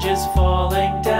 just falling down.